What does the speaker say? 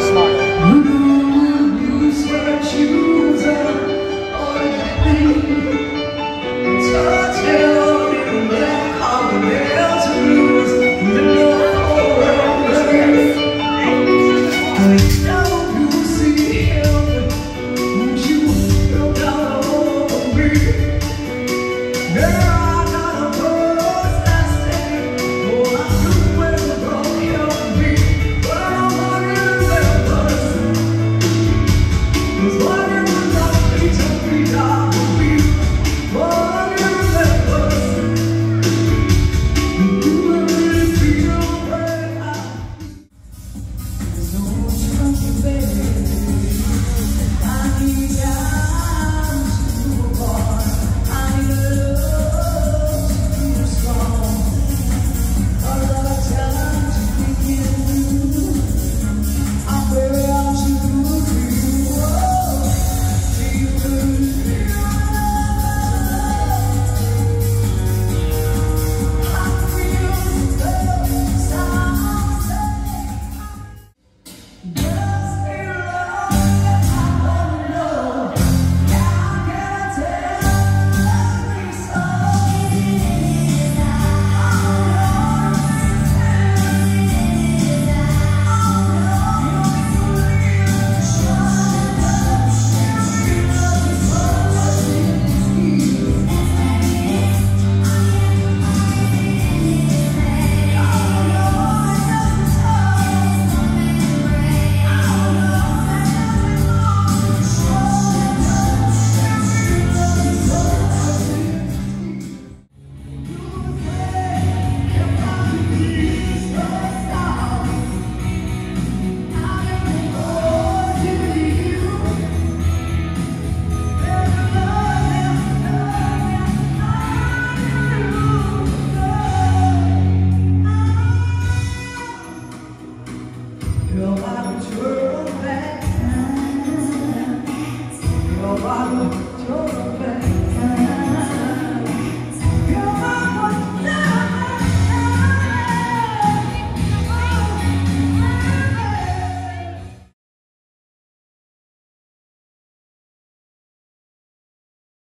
smart. Turn back.